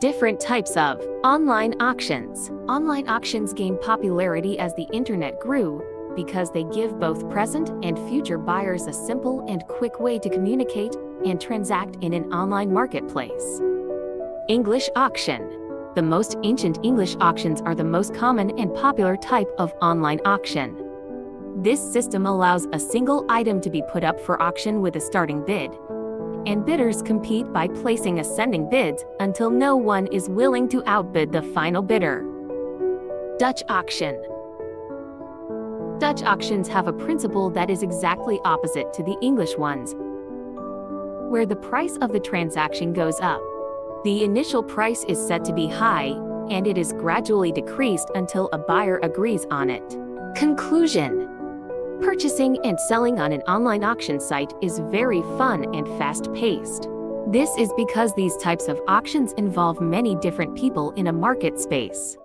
Different types of online auctions. Online auctions gained popularity as the internet grew because they give both present and future buyers a simple and quick way to communicate and transact in an online marketplace. English auction. The most ancient English auctions are the most common and popular type of online auction. This system allows a single item to be put up for auction with a starting bid, and bidders compete by placing ascending bids until no one is willing to outbid the final bidder. Dutch auction. Dutch auctions have a principle that is exactly opposite to the English ones, where the price of the transaction goes up. The initial price is set to be high, and it is gradually decreased until a buyer agrees on it. Conclusion Purchasing and selling on an online auction site is very fun and fast-paced. This is because these types of auctions involve many different people in a market space.